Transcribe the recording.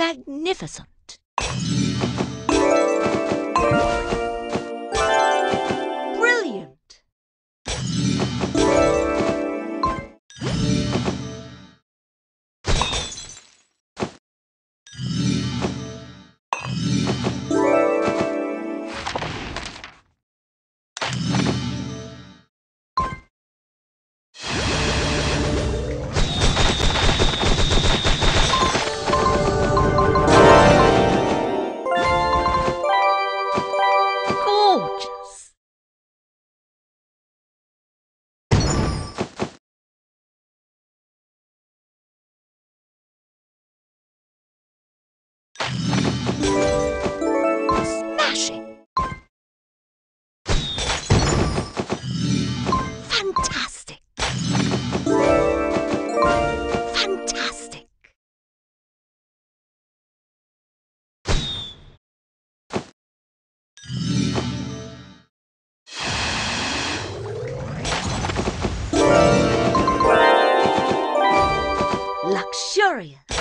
Magnificent. Gorgeous.